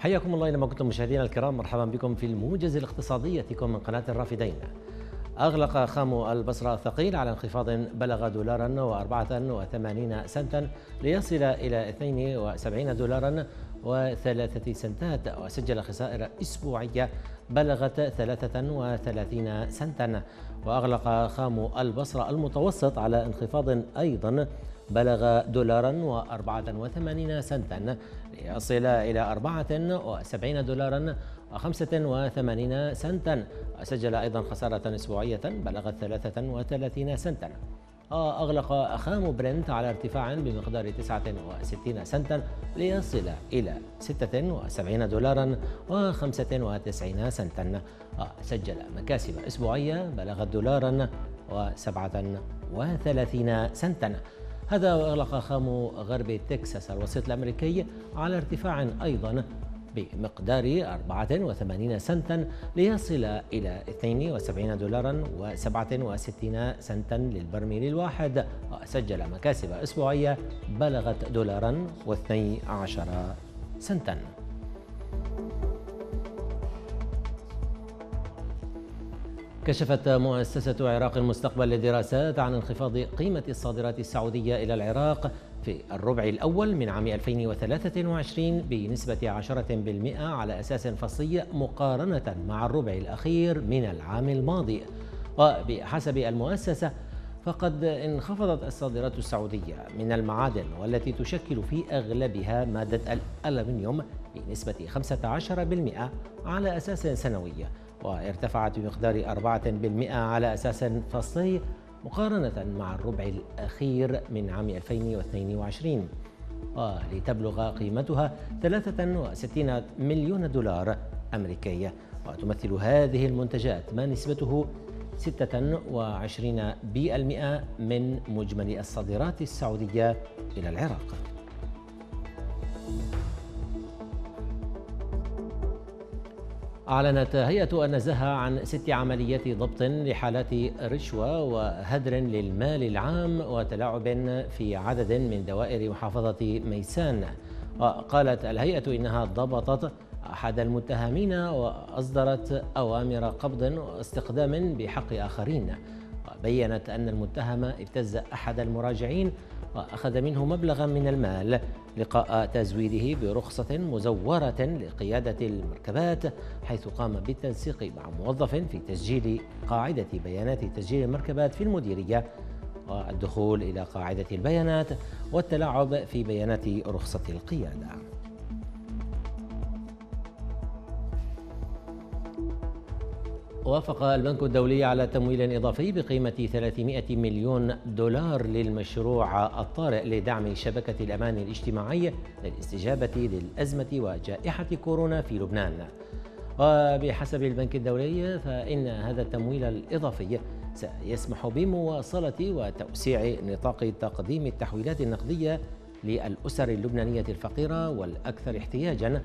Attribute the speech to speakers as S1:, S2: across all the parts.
S1: حياكم الله لما كنتم مشاهدينا الكرام. مرحبا بكم في الموجز الاقتصادي ياتيكم من قناة الرافدين. أغلق خام البصرة الثقيل على انخفاض بلغ دولارا و84 سنتا ليصل إلى 72 دولارا وثلاثة سنتات. وسجل خسائر أسبوعية بلغت 33 سنتا. وأغلق خام البصرة المتوسط على انخفاض أيضا بلغ دولارا و84 سنتا. ليصل إلى 74 دولارا و85 سنتا. وسجل أيضا خسارة أسبوعية بلغت 33 سنتا. أغلق خام برنت على ارتفاع بمقدار 69 سنتا. ليصل إلى 76 دولارا و95 سنتا. سجل مكاسب أسبوعية بلغت دولارا و37 سنتا. هذا وأغلق خام غرب تكساس الوسيط الأمريكي على ارتفاع أيضا بمقدار 84 سنتا ليصل إلى 72 دولارا و67 سنتا للبرميل الواحد. وسجل مكاسب أسبوعية بلغت دولارا و12 سنتا. كشفت مؤسسة عراق المستقبل للدراسات عن انخفاض قيمة الصادرات السعودية إلى العراق في الربع الأول من عام 2023 بنسبة 10% على أساس فصلي مقارنة مع الربع الأخير من العام الماضي. وبحسب المؤسسة فقد انخفضت الصادرات السعودية من المعادن والتي تشكل في أغلبها مادة الألمنيوم بنسبة 15% على أساس سنوي وارتفعت بمقدار 4% على أساس فصلي مقارنة مع الربع الأخير من عام 2022 ولتبلغ قيمتها 63 مليون دولار أمريكي. وتمثل هذه المنتجات ما نسبته 26% من مجمل الصادرات السعودية إلى العراق. أعلنت هيئة النزاهة عن ست عمليات ضبط لحالات رشوة وهدر للمال العام وتلاعب في عدد من دوائر محافظة ميسان. وقالت الهيئة إنها ضبطت أحد المتهمين وأصدرت أوامر قبض واستخدام بحق آخرين. وبينت أن المتهم ابتز أحد المراجعين وأخذ منه مبلغا من المال لقاء تزويده برخصة مزورة لقيادة المركبات حيث قام بالتنسيق مع موظف في تسجيل قاعدة بيانات تسجيل المركبات في المديرية والدخول إلى قاعدة البيانات والتلاعب في بيانات رخصة القيادة. وافق البنك الدولي على تمويل إضافي بقيمة 300 مليون دولار للمشروع الطارئ لدعم شبكة الأمان الاجتماعي للاستجابة للأزمة وجائحة كورونا في لبنان. وبحسب البنك الدولي فإن هذا التمويل الإضافي سيسمح بمواصلة وتوسيع نطاق تقديم التحويلات النقدية للأسر اللبنانية الفقيرة والأكثر احتياجاً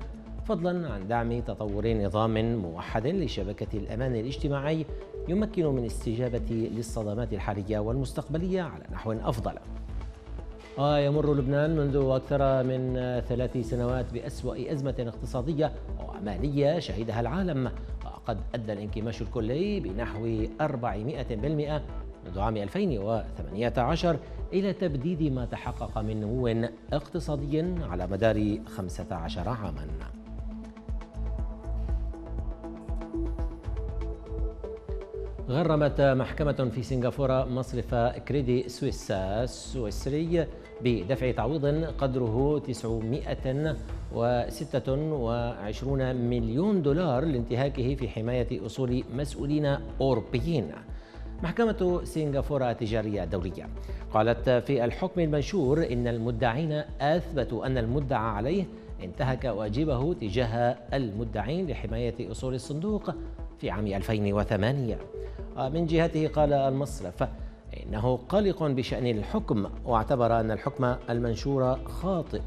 S1: فضلا عن دعم تطور نظام موحد لشبكة الأمان الاجتماعي يمكن من استجابة للصدمات الحالية والمستقبلية على نحو أفضل. ويمر لبنان منذ أكثر من ثلاث سنوات بأسوأ أزمة اقتصادية ومالية شهدها العالم وقد أدى الانكماش الكلي بنحو 400% منذ عام 2018 إلى تبديد ما تحقق من نمو اقتصادي على مدار 15 عاماً. غرمت محكمة في سنغافورة مصرف كريدي سويس السويسري بدفع تعويض قدره 926 مليون دولار لانتهاكه في حماية أصول مسؤولين أوروبيين. محكمة سنغافورة التجارية الدولية قالت في الحكم المنشور إن المدعين أثبتوا أن المدعى عليه انتهك واجبه تجاه المدعين لحماية أصول الصندوق في عام 2008 من جهته قال المصرف. إنه قلق بشأن الحكم واعتبر أن الحكم المنشور خاطئ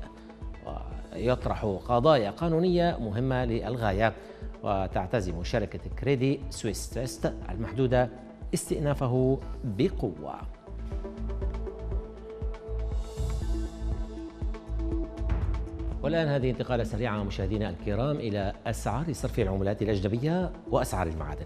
S1: ويطرح قضايا قانونية مهمة للغاية. وتعتزم شركة كريدي سويس ترست المحدودة استئنافه بقوة. والآن هذه انتقالة سريعة مشاهدينا الكرام إلى أسعار صرف العملات الأجنبية وأسعار المعادن.